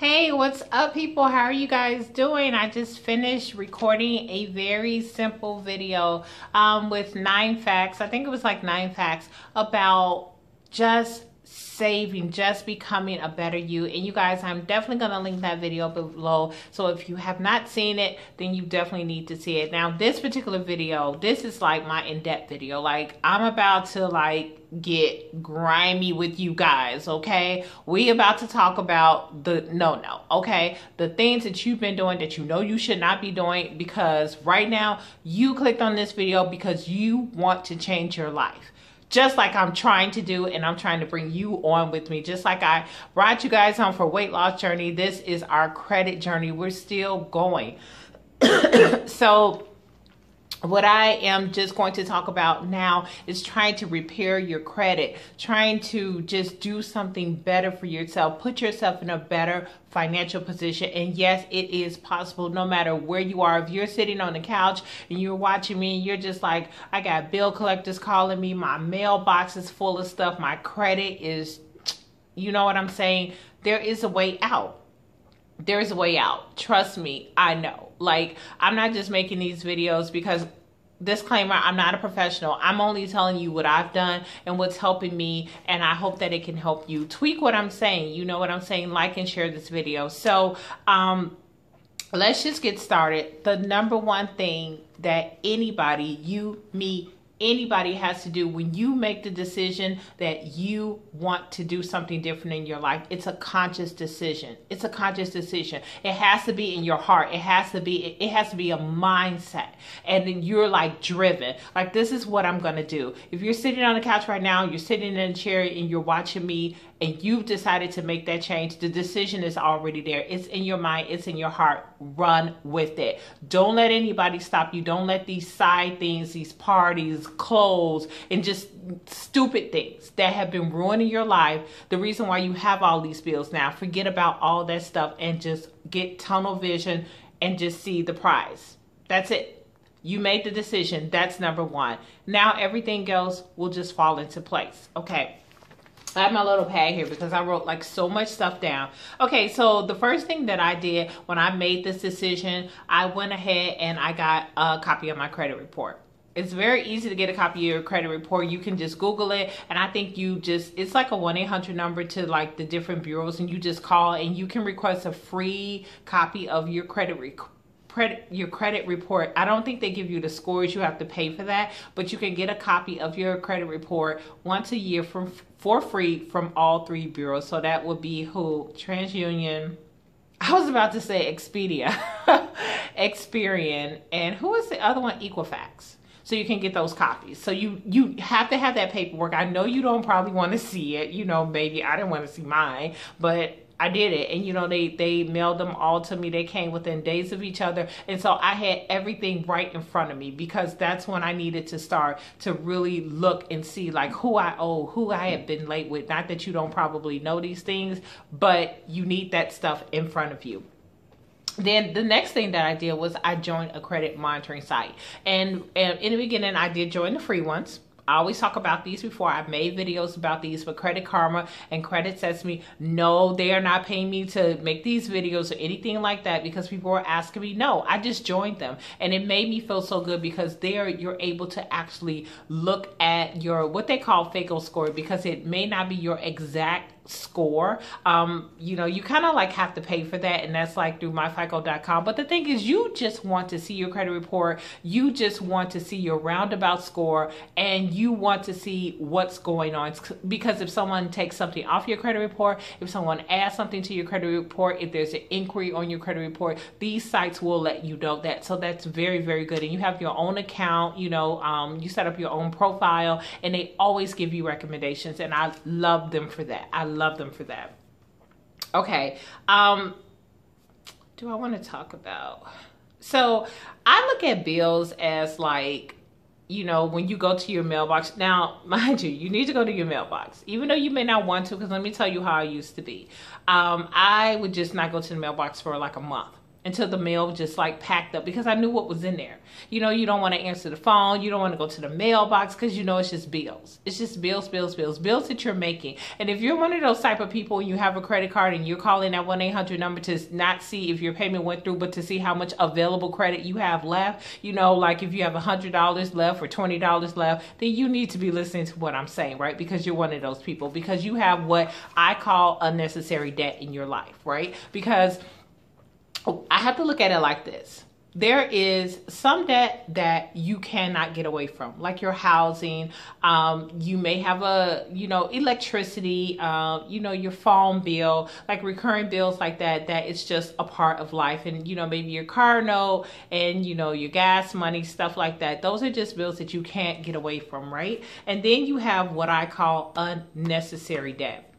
Hey, what's up people? How are you guys doing? I just finished recording a very simple video um, with nine facts. I think it was like nine facts about just saving, just becoming a better you. And you guys, I'm definitely going to link that video below. So if you have not seen it, then you definitely need to see it. Now, this particular video, this is like my in-depth video. Like I'm about to like get grimy with you guys, okay? We about to talk about the no no, okay? The things that you've been doing that you know you should not be doing because right now you clicked on this video because you want to change your life just like I'm trying to do and I'm trying to bring you on with me. Just like I brought you guys on for weight loss journey, this is our credit journey. We're still going. so what I am just going to talk about now is trying to repair your credit, trying to just do something better for yourself, put yourself in a better financial position. And yes, it is possible no matter where you are. If you're sitting on the couch and you're watching me you're just like, I got bill collectors calling me, my mailbox is full of stuff, my credit is, you know what I'm saying? There is a way out there's a way out. Trust me, I know. Like, I'm not just making these videos because disclaimer i'm not a professional. I'm only telling you what i've done and what's helping me and i hope that it can help you. Tweak what i'm saying. You know what i'm saying. Like and share this video. So um let's just get started. The number one thing that anybody you me anybody has to do when you make the decision that you want to do something different in your life it's a conscious decision. It's a conscious decision. It has to be in your heart. It has to be it has to be a mindset. And then you're like driven. Like this is what i'm gonna do. If you're sitting on the couch right now you're sitting in a chair and you're watching me and you've decided to make that change, the decision is already there. It's in your mind, it's in your heart. Run with it. Don't let anybody stop you. Don't let these side things, these parties, clothes, and just stupid things that have been ruining your life. The reason why you have all these bills now, forget about all that stuff and just get tunnel vision and just see the prize. That's it. You made the decision. That's number one. Now everything else will just fall into place. Okay. I have my little pad here because I wrote like so much stuff down. Okay, so the first thing that I did when I made this decision, I went ahead and I got a copy of my credit report. It's very easy to get a copy of your credit report. You can just Google it. And I think you just, it's like a 1-800 number to like the different bureaus and you just call and you can request a free copy of your credit report credit your credit report. I don't think they give you the scores. You have to pay for that, but you can get a copy of your credit report once a year from for free from all three bureaus. So that would be who TransUnion. I was about to say Expedia, Experian, and who is the other one? Equifax so you can get those copies. So you you have to have that paperwork. I know you don't probably want to see it. You know, maybe I didn't want to see mine, but I did it. And you know, they they mailed them all to me. They came within days of each other. And so I had everything right in front of me because that's when I needed to start to really look and see like who I owe, who I have been late with. Not that you don't probably know these things, but you need that stuff in front of you then the next thing that I did was I joined a credit monitoring site. And, and in the beginning, I did join the free ones I always talk about these before. I've made videos about these for Credit Karma and Credit Sesame. No, they are not paying me to make these videos or anything like that because people were asking me. No, I just joined them and it made me feel so good because there you're able to actually look at your what they call FICO score because it may not be your exact score. Um, you know, you kind of like have to pay for that, and that's like through myfico.com. But the thing is, you just want to see your credit report, you just want to see your roundabout score, and you want to see what's going on. Because if someone takes something off your credit report, if someone adds something to your credit report, if there's an inquiry on your credit report, these sites will let you know that. So that's very, very good. And you have your own account, you know, um, you set up your own profile, and they always give you recommendations, and I love them for that. I love them for that. Okay. Um, do I want to talk about? So I look at bills as like, you know, when you go to your mailbox. Now, mind you, you need to go to your mailbox, even though you may not want to, because let me tell you how I used to be. Um, I would just not go to the mailbox for like a month until the mail just like packed up because I knew what was in there. You know, you don't want to answer the phone, you don't want to go to the mailbox because you know it's just bills. It's just bills, bills, bills, bills that you're making. And if you're one of those type of people and you have a credit card and you're calling that 1 800 number to not see if your payment went through, but to see how much available credit you have left, you know, like if you have $100 left or $20 left, then you need to be listening to what I'm saying, right? Because you're one of those people, because you have what I call unnecessary debt in your life, right? Because I have to look at it like this. There is some debt that you cannot get away from, like your housing. Um, you may have a, you know, electricity, uh, you know, your phone bill, like recurring bills like that. That it's just a part of life, and you know, maybe your car note and you know your gas money, stuff like that. Those are just bills that you can't get away from, right? And then you have what I call unnecessary debt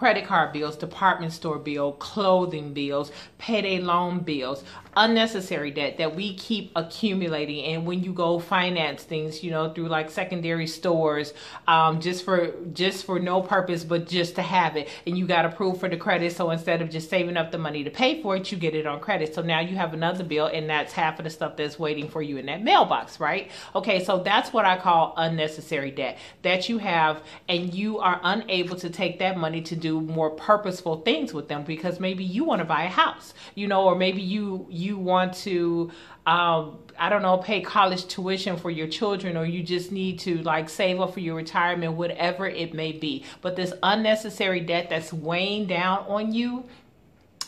credit card bills, department store bill, clothing bills, payday loan bills, unnecessary debt that we keep accumulating. And when you go finance things, you know, through like secondary stores, um, just for just for no purpose, but just to have it, and you got approved for the credit. So instead of just saving up the money to pay for it, you get it on credit. So now you have another bill, and that's half of the stuff that's waiting for you in that mailbox, right? Okay, so that's what I call unnecessary debt that you have, and you are unable to take that money to do more purposeful things with them because maybe you want to buy a house, you know, or maybe you you want to um, I don't know, pay college tuition for your children, or you just need to like save up for your retirement, whatever it may be. But this unnecessary debt that's weighing down on you,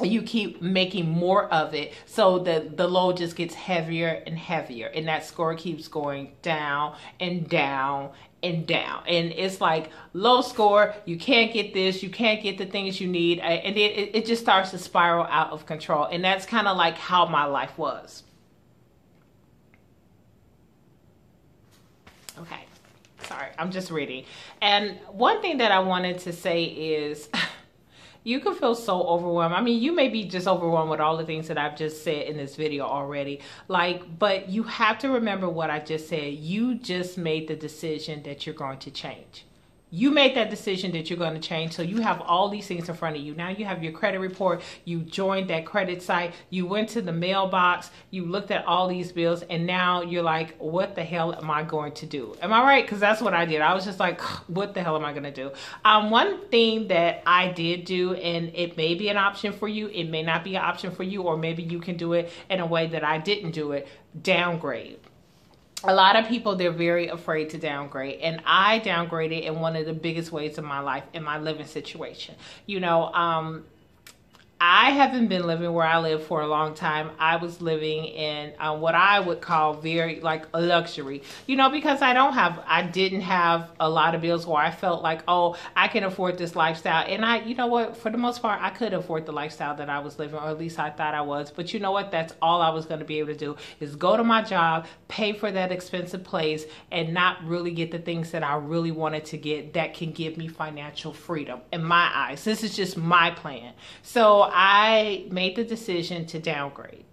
you keep making more of it so that the load just gets heavier and heavier. And that score keeps going down and down and down. And it's like low score you can't get this you can't get the things you need. Uh, and it, it just starts to spiral out of control. And that's kind of like how my life was. Okay sorry i'm just reading. And one thing that i wanted to say is you can feel so overwhelmed. I mean, you may be just overwhelmed with all the things that I've just said in this video already. Like, but you have to remember what I just said. You just made the decision that you're going to change you made that decision that you're going to change. So you have all these things in front of you. Now you have your credit report. You joined that credit site. You went to the mailbox. You looked at all these bills. And now you're like, what the hell am I going to do? Am I right? Because that's what I did. I was just like, what the hell am I going to do? Um, one thing that I did do, and it may be an option for you, it may not be an option for you, or maybe you can do it in a way that I didn't do it, downgrade a lot of people they're very afraid to downgrade and i downgraded in one of the biggest ways of my life in my living situation. You know um I haven't been living where I live for a long time. I was living in uh, what I would call very like a luxury, you know, because I don't have, I didn't have a lot of bills where I felt like, oh, I can afford this lifestyle. And I, you know what, for the most part, I could afford the lifestyle that I was living, or at least I thought I was. But you know what, that's all I was going to be able to do is go to my job, pay for that expensive place, and not really get the things that I really wanted to get that can give me financial freedom in my eyes. This is just my plan. So I made the decision to downgrade.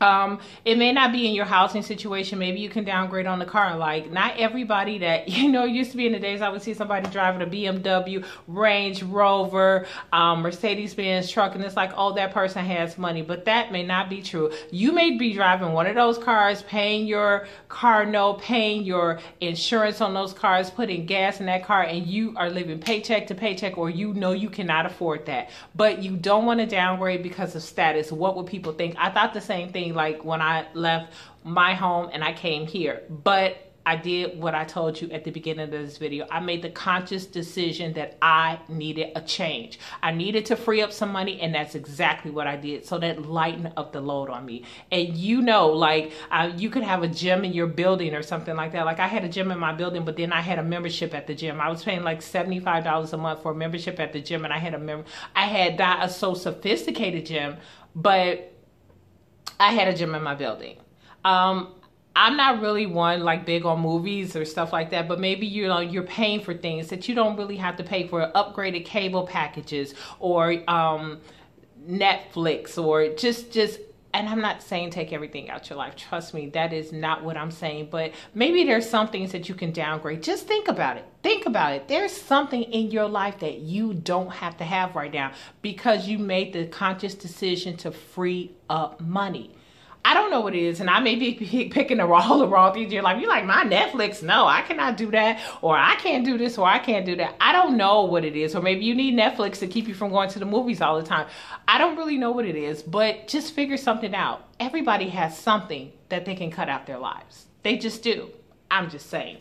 Um, it may not be in your housing situation. Maybe you can downgrade on the car. Like not everybody that, you know, used to be in the days I would see somebody driving a BMW, Range Rover, um, Mercedes-Benz truck. And it's like, oh, that person has money, but that may not be true. You may be driving one of those cars, paying your car note, paying your insurance on those cars, putting gas in that car, and you are living paycheck to paycheck, or you know you cannot afford that. But you don't want to downgrade because of status. What would people think? I thought the same thing like when I left my home and I came here. But I did what I told you at the beginning of this video. I made the conscious decision that I needed a change. I needed to free up some money, and that's exactly what I did. So that lightened up the load on me. And you know, like uh, you could have a gym in your building or something like that. Like I had a gym in my building, but then I had a membership at the gym. I was paying like seventy-five dollars a month for a membership at the gym, and I had a member. I had not a so sophisticated gym, but I had a gym in my building. Um, I'm not really one like big on movies or stuff like that, but maybe you know you're paying for things that you don't really have to pay for upgraded cable packages or um, Netflix or just just and I'm not saying take everything out your life. Trust me, that is not what I'm saying. But maybe there's some things that you can downgrade. Just think about it. Think about it. There's something in your life that you don't have to have right now because you made the conscious decision to free up money. I don't know what it is, and I may be picking the all the wrong things in your life. You're like, my Netflix, no, I cannot do that, or I can't do this, or I can't do that. I don't know what it is, or maybe you need Netflix to keep you from going to the movies all the time. I don't really know what it is, but just figure something out. Everybody has something that they can cut out their lives. They just do. I'm just saying.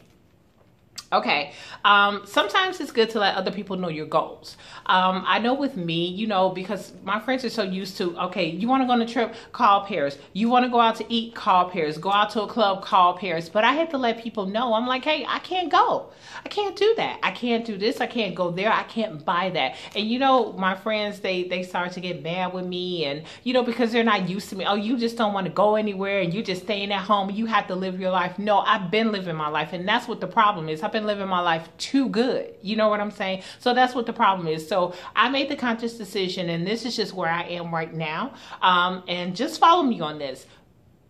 Okay. Um, sometimes it's good to let other people know your goals. Um, I know with me, you know, because my friends are so used to, okay, you want to go on a trip, call Paris. You want to go out to eat, call Paris. Go out to a club, call Paris. But I had to let people know, I'm like, hey, I can't go. I can't do that. I can't do this. I can't go there. I can't buy that. And you know, my friends, they, they start to get mad with me and, you know, because they're not used to me. Oh, you just don't want to go anywhere and you're just staying at home. You have to live your life. No, I've been living my life. And that's what the problem is. I've been living my life too good. You know what I'm saying? So that's what the problem is. So I made the conscious decision, and this is just where I am right now. Um, and just follow me on this.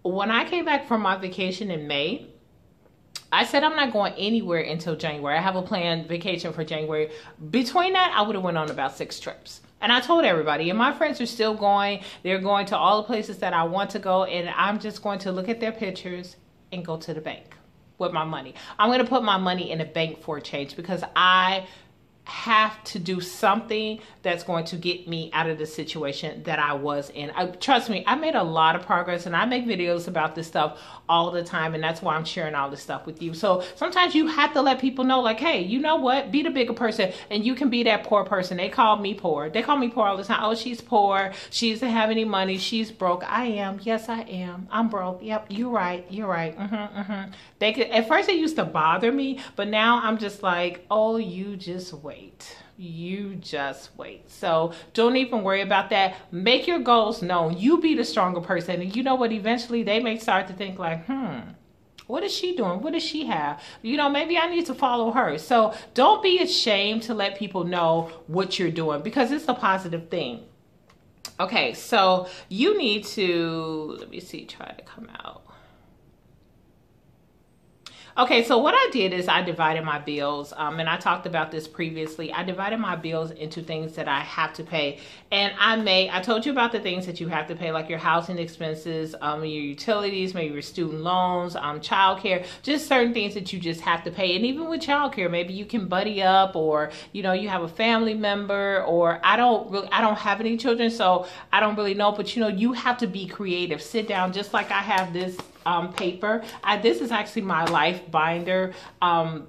When I came back from my vacation in May, I said I'm not going anywhere until January. I have a planned vacation for January. Between that, I would have went on about six trips. And I told everybody, and my friends are still going. They're going to all the places that I want to go, and I'm just going to look at their pictures and go to the bank with my money. I'm going to put my money in a bank for a change because I have to do something that's going to get me out of the situation that I was in. I, trust me, I made a lot of progress and I make videos about this stuff all the time and that's why I'm sharing all this stuff with you. So sometimes you have to let people know like, hey, you know what? Be the bigger person and you can be that poor person. They call me poor. They call me poor all the time. Oh, she's poor. She doesn't have any money. She's broke. I am. Yes, I am. I'm broke. Yep, you're right. You're right. Mm-hmm, mm-hmm. They could, at first it used to bother me, but now I'm just like, oh, you just wait you just wait. So don't even worry about that. Make your goals known. You be the stronger person. And you know what? Eventually they may start to think like, hmm, what is she doing? What does she have? You know, maybe I need to follow her. So don't be ashamed to let people know what you're doing because it's a positive thing. Okay, so you need to, let me see, try to come out. Okay, so what I did is I divided my bills, um, and I talked about this previously. I divided my bills into things that I have to pay, and I may I told you about the things that you have to pay, like your housing expenses, um, your utilities, maybe your student loans, um, childcare, just certain things that you just have to pay. And even with childcare, maybe you can buddy up, or you know you have a family member, or I don't really I don't have any children, so I don't really know. But you know you have to be creative. Sit down, just like I have this um, paper. I, this is actually my life binder. Um,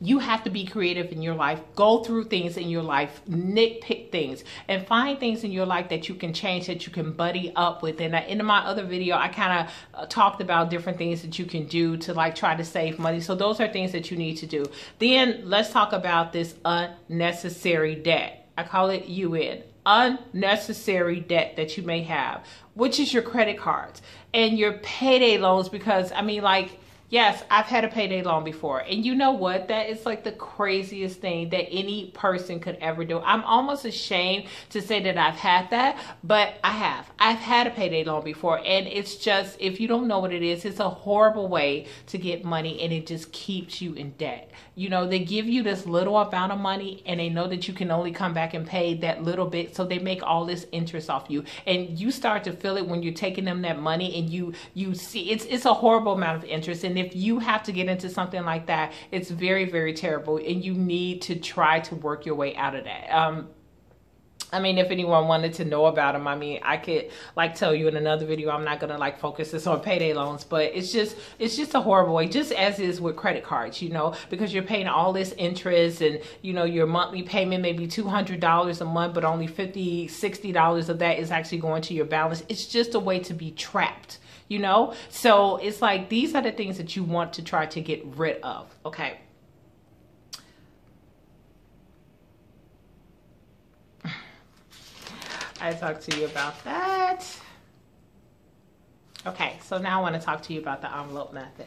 you have to be creative in your life. Go through things in your life, nitpick things, and find things in your life that you can change, that you can buddy up with. And in my other video, I kind of uh, talked about different things that you can do to like try to save money. So those are things that you need to do. Then let's talk about this unnecessary debt. I call it UN unnecessary debt that you may have, which is your credit cards and your payday loans. Because, I mean, like, Yes, I've had a payday loan before. And you know what? That is like the craziest thing that any person could ever do. I'm almost ashamed to say that I've had that, but I have. I've had a payday loan before. And it's just, if you don't know what it is, it's a horrible way to get money and it just keeps you in debt. You know, they give you this little amount of money and they know that you can only come back and pay that little bit. So they make all this interest off you. And you start to feel it when you're taking them that money and you, you see, it's, it's a horrible amount of interest. And if you have to get into something like that, it's very, very terrible. And you need to try to work your way out of that. Um, I mean, if anyone wanted to know about them, I mean, I could like tell you in another video. I'm not gonna like focus this on payday loans, but it's just it's just a horrible way, just as is with credit cards, you know, because you're paying all this interest and you know your monthly payment may be two hundred dollars a month, but only 50 60 dollars of that is actually going to your balance. It's just a way to be trapped you know? So it's like these are the things that you want to try to get rid of, okay? I talked to you about that. Okay, so now I want to talk to you about the envelope method.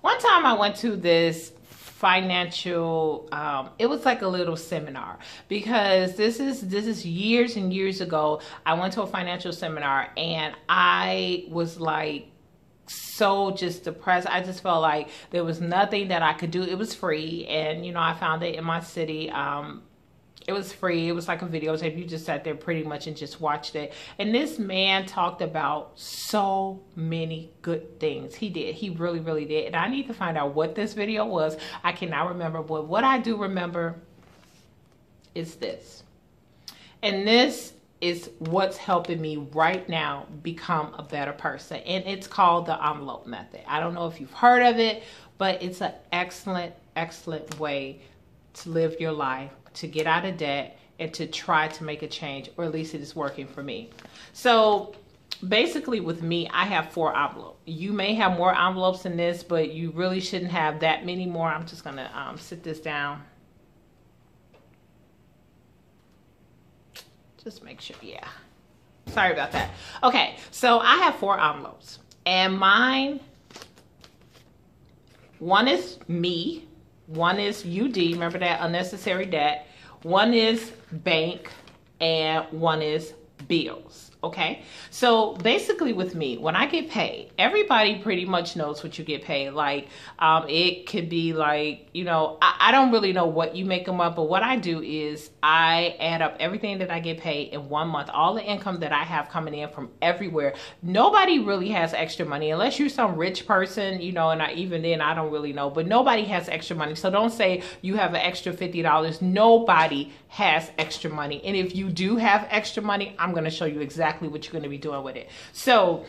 One time I went to this financial um, it was like a little seminar because this is this is years and years ago. I went to a financial seminar and i was like so just depressed. I just felt like there was nothing that i could do. It was free and you know i found it in my city. Um, it was free. It was like a videotape. You just sat there pretty much and just watched it. And this man talked about so many good things. He did. He really, really did. And I need to find out what this video was. I cannot remember. But what I do remember is this. And this is what's helping me right now become a better person. And it's called the envelope method. I don't know if you've heard of it, but it's an excellent, excellent way to live your life to get out of debt and to try to make a change, or at least it is working for me. So basically with me, I have four envelopes. You may have more envelopes than this, but you really shouldn't have that many more. I'm just gonna um, sit this down. Just make sure, yeah. Sorry about that. Okay, so I have four envelopes and mine, one is me, one is UD, remember that unnecessary debt. One is bank and one is bills okay so basically with me when i get paid everybody pretty much knows what you get paid like um, it could be like you know I, I, don't really know what you make them up but what i do is i add up everything that i get paid in one month. All the income that i have coming in from everywhere. Nobody really has extra money unless you're some rich person you know and I, even then i don't really know but nobody has extra money. So don't say you have an extra $50 nobody has extra money. And if you do have extra money i'm going to show you exactly exactly what you're going to be doing with it. So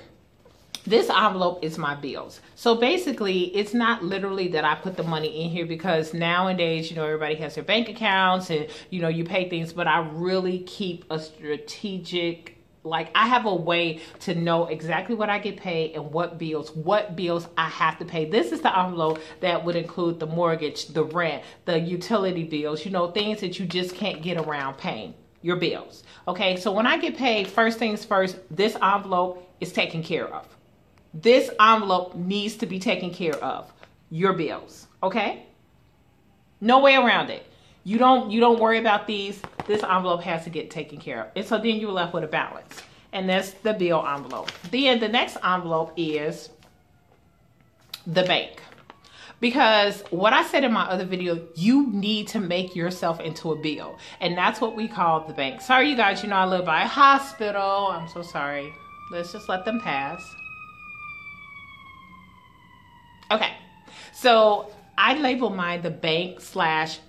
this envelope is my bills. So basically, it's not literally that I put the money in here because nowadays, you know, everybody has their bank accounts and, you know, you pay things, but I really keep a strategic like I have a way to know exactly what I get paid and what bills, what bills I have to pay. This is the envelope that would include the mortgage, the rent, the utility bills, you know, things that you just can't get around paying your bills. Okay, so when I get paid, first things first, this envelope is taken care of. This envelope needs to be taken care of. Your bills, okay? No way around it. You don't you don't worry about these. This envelope has to get taken care of. And so then you're left with a balance. And that's the bill envelope. Then the next envelope is the bank. Because what I said in my other video, you need to make yourself into a bill. And that's what we call the bank. Sorry, you guys, you know I live by a hospital. I'm so sorry. Let's just let them pass. Okay, so I label mine the bank slash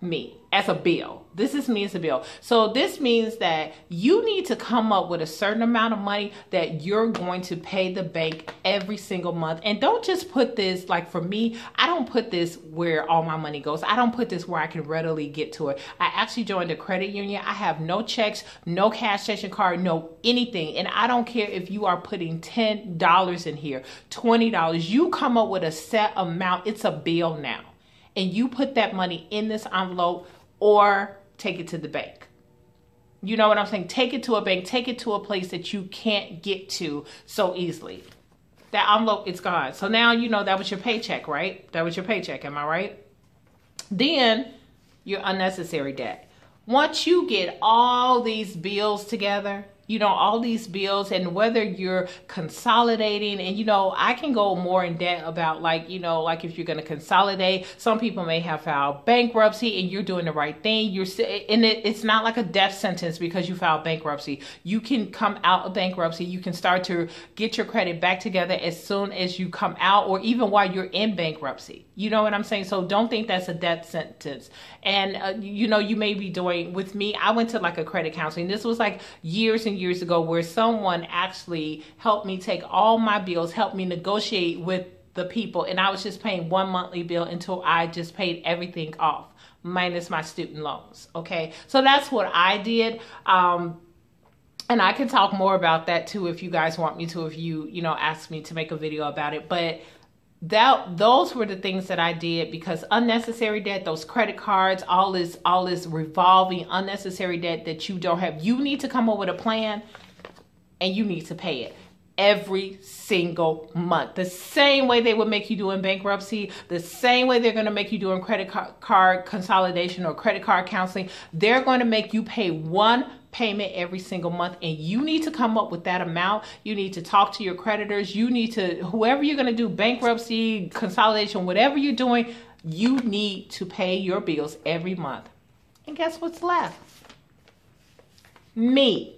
me as a bill. This is me as a bill. So this means that you need to come up with a certain amount of money that you're going to pay the bank every single month. And don't just put this, like for me, I don't put this where all my money goes. I don't put this where I can readily get to it. I actually joined a credit union. I have no checks, no cash station card, no anything. And I don't care if you are putting $10 in here, $20. You come up with a set amount. It's a bill now. And you put that money in this envelope or take it to the bank. You know what I'm saying? Take it to a bank, take it to a place that you can't get to so easily. That envelope is gone. So now you know that was your paycheck, right? That was your paycheck, am I right? Then your unnecessary debt. Once you get all these bills together, you know all these bills and whether you're consolidating. And you know i can go more in depth about like you know like if you're going to consolidate some people may have filed bankruptcy and you're doing the right thing. You're and it, it's not like a death sentence because you filed bankruptcy. You can come out of bankruptcy. You can start to get your credit back together as soon as you come out or even while you're in bankruptcy. You know what i'm saying? So don't think that's a death sentence. And uh, you know you may be doing with me i went to like a credit counseling. This was like years and years ago where someone actually helped me take all my bills, helped me negotiate with the people, and I was just paying one monthly bill until I just paid everything off, minus my student loans. Okay, so that's what I did. Um, and I can talk more about that too if you guys want me to, if you, you know, ask me to make a video about it. But that those were the things that I did because unnecessary debt, those credit cards, all this all this revolving unnecessary debt that you don't have. You need to come up with a plan and you need to pay it. Every single month. The same way they would make you do in bankruptcy, the same way they're going to make you do in credit card consolidation or credit card counseling. They're going to make you pay one payment every single month and you need to come up with that amount. You need to talk to your creditors. You need to whoever you're going to do bankruptcy, consolidation, whatever you're doing, you need to pay your bills every month. And guess what's left? Me.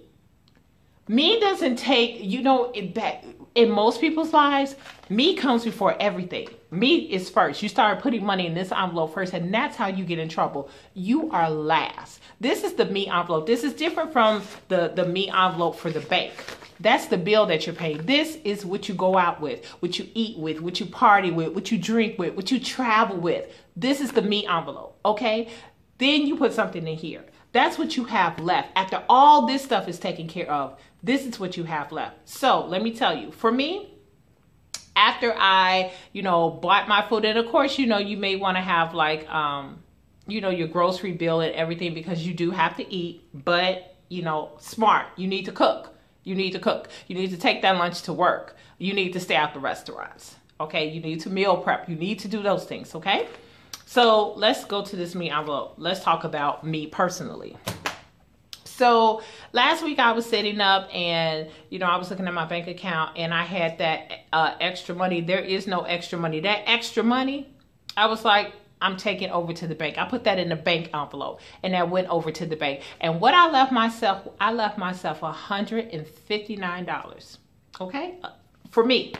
Me doesn't take, you know, that in most people's lives, me comes before everything. Me is first. You start putting money in this envelope first, and that's how you get in trouble. You are last. This is the me envelope. This is different from the, the me envelope for the bank. That's the bill that you're paying. This is what you go out with, what you eat with, what you party with, what you drink with, what you travel with. This is the me envelope, okay? Then you put something in here. That's what you have left. After all this stuff is taken care of, this is what you have left. So let me tell you, for me, after I, you know, bought my food, and of course, you know, you may want to have like, um, you know, your grocery bill and everything because you do have to eat, but, you know, smart. You need to cook. You need to cook. You need to take that lunch to work. You need to stay out the restaurants. Okay. You need to meal prep. You need to do those things. Okay. So let's go to this me envelope. Let's talk about me personally. So last week I was setting up and, you know, I was looking at my bank account and I had that uh, extra money. There is no extra money. That extra money, I was like, I'm taking over to the bank. I put that in the bank envelope and that went over to the bank. And what I left myself, I left myself $159, okay, for me.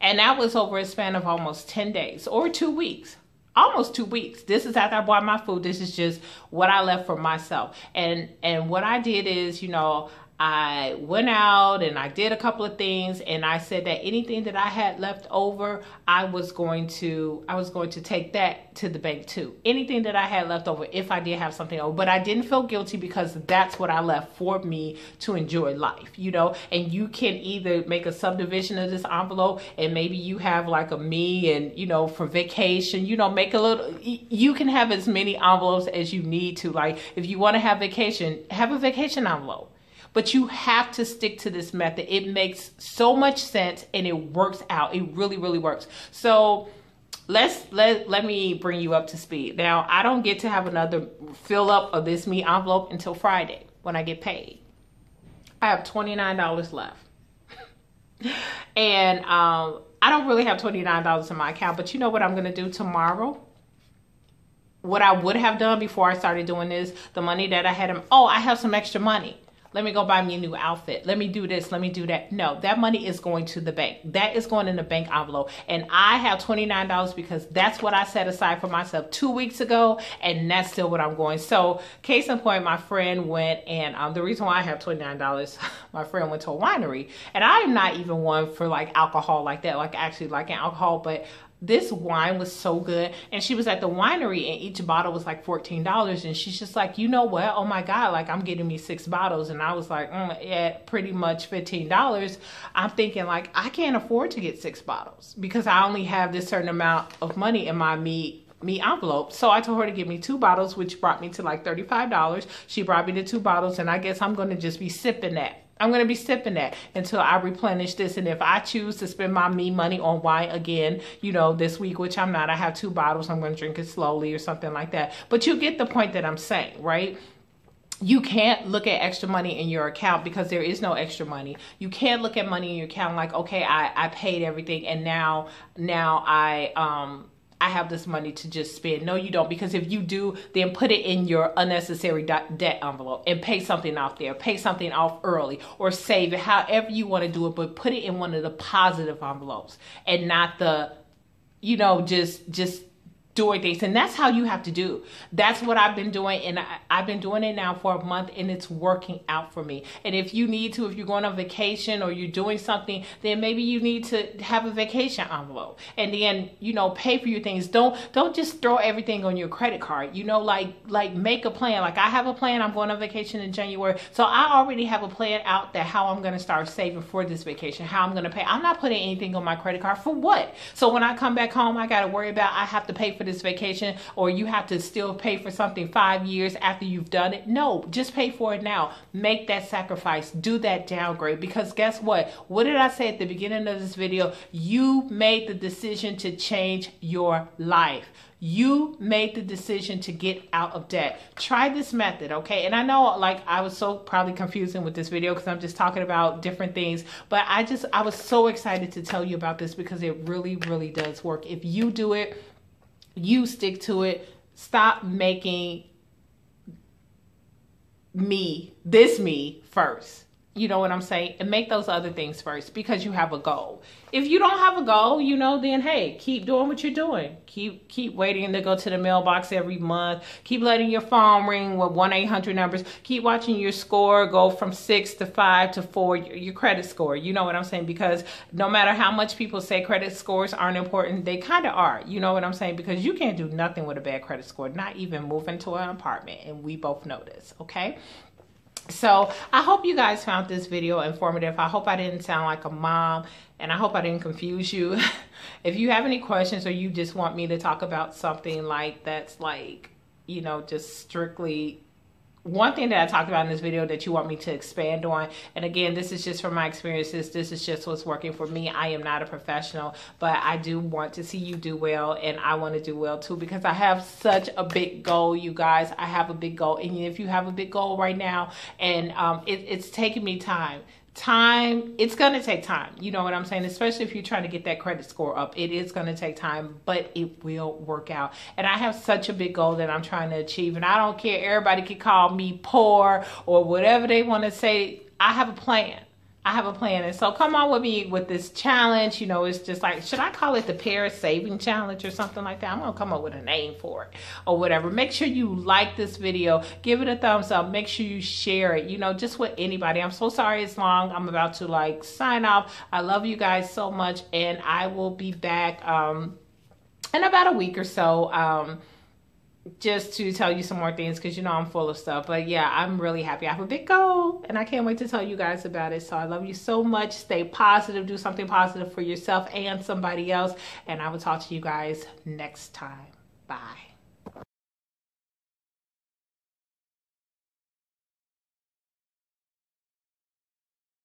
And that was over a span of almost 10 days or two weeks almost two weeks. This is after I bought my food. This is just what I left for myself. And and what I did is, you know, I went out and I did a couple of things and I said that anything that I had left over, I was going to I was going to take that to the bank too. Anything that I had left over if I did have something over, but I didn't feel guilty because that's what I left for me to enjoy life, you know? And you can either make a subdivision of this envelope and maybe you have like a me and, you know, for vacation, you know, make a little you can have as many envelopes as you need to. Like if you want to have vacation, have a vacation envelope but you have to stick to this method. It makes so much sense and it works out. It really, really works. So let's let let me bring you up to speed. Now, I don't get to have another fill up of this me envelope until Friday when I get paid. I have $29 left. and um, I don't really have $29 in my account, but you know what I'm to do tomorrow? What I would have done before I started doing this, the money that I had, oh, I have some extra money let me go buy me a new outfit. Let me do this. Let me do that. No, that money is going to the bank. That is going in the bank envelope. And I have $29 because that's what I set aside for myself two weeks ago. And that's still what I'm going. So case in point, my friend went and um, the reason why I have $29, my friend went to a winery and I'm not even one for like alcohol like that, like actually liking alcohol, but this wine was so good. And she was at the winery and each bottle was like $14. And she's just like, you know what? Oh my God, like I'm getting me six bottles. And I was like, mm, at pretty much $15. I'm thinking like, I can't afford to get six bottles because I only have this certain amount of money in my meat me envelope. So I told her to give me two bottles, which brought me to like $35. She brought me the two bottles and I guess I'm going to just be sipping that I'm going to be sipping that until I replenish this. And if I choose to spend my me money on wine again, you know, this week, which I'm not, I have two bottles, I'm going to drink it slowly or something like that. But you get the point that I'm saying, right? you can't look at extra money in your account because there is no extra money. You can't look at money in your account like, okay, I, I paid everything and now now I um I have this money to just spend. No, you don't. Because if you do, then put it in your unnecessary debt envelope and pay something off there. Pay something off early or save it, however you want to do it. But put it in one of the positive envelopes and not the, you know, just just doing things. And that's how you have to do. That's what i've been doing and I, have been doing it now for a month and it's working out for me. And if you need to if you're going on vacation or you're doing something then maybe you need to have a vacation envelope. And then you know pay for your things. Don't don't just throw everything on your credit card. You know like like make a plan. Like i have a plan. I'm going on vacation in january. So i already have a plan out that how i'm going to start saving for this vacation how i'm going to pay. I'm not putting anything on my credit card. For what? So when i come back home i got to worry about i have to pay for for this vacation or you have to still pay for something five years after you've done it. No, just pay for it now. Make that sacrifice. Do that downgrade because guess what? What did I say at the beginning of this video? You made the decision to change your life. You made the decision to get out of debt. Try this method, okay? And I know like I was so probably confusing with this video because I'm just talking about different things, but I just I was so excited to tell you about this because it really really does work. If you do it, you stick to it. Stop making me, this me first you know what I'm saying? And make those other things first because you have a goal. If you don't have a goal, you know, then hey, keep doing what you're doing. Keep keep waiting to go to the mailbox every month. Keep letting your phone ring with 1-800 numbers. Keep watching your score go from 6 to 5 to 4, your credit score. You know what I'm saying? Because no matter how much people say credit scores aren't important, they kind of are. You know what I'm saying? Because you can't do nothing with a bad credit score, not even move into an apartment. And we both know this, okay? So i hope you guys found this video informative. I hope i didn't sound like a mom and i hope i didn't confuse you. If you have any questions or you just want me to talk about something like that's like you know just strictly one thing that I talked about in this video that you want me to expand on, and again, this is just from my experiences. This is just what's working for me. I am not a professional, but I do want to see you do well, and I want to do well too because I have such a big goal, you guys. I have a big goal, and if you have a big goal right now, and um, it, it's taking me time time it's going to take time. You know what i'm saying? Especially if you're trying to get that credit score up it is going to take time but it will work out. And i have such a big goal that i'm trying to achieve and i don't care. Everybody can call me poor or whatever they want to say. I have a plan I have a plan. And so come on with me with this challenge. You know, it's just like, should I call it the Paris Saving Challenge or something like that? I'm going to come up with a name for it or whatever. Make sure you like this video. Give it a thumbs up. Make sure you share it, you know, just with anybody. I'm so sorry it's long. I'm about to like sign off. I love you guys so much. And I will be back um, in about a week or so. Um, just to tell you some more things because you know I'm full of stuff. But yeah, I'm really happy. I have a big goal and I can't wait to tell you guys about it. So I love you so much. Stay positive. Do something positive for yourself and somebody else. And I will talk to you guys next time. Bye.